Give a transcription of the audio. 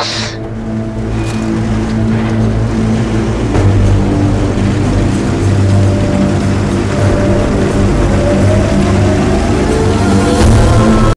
Yes!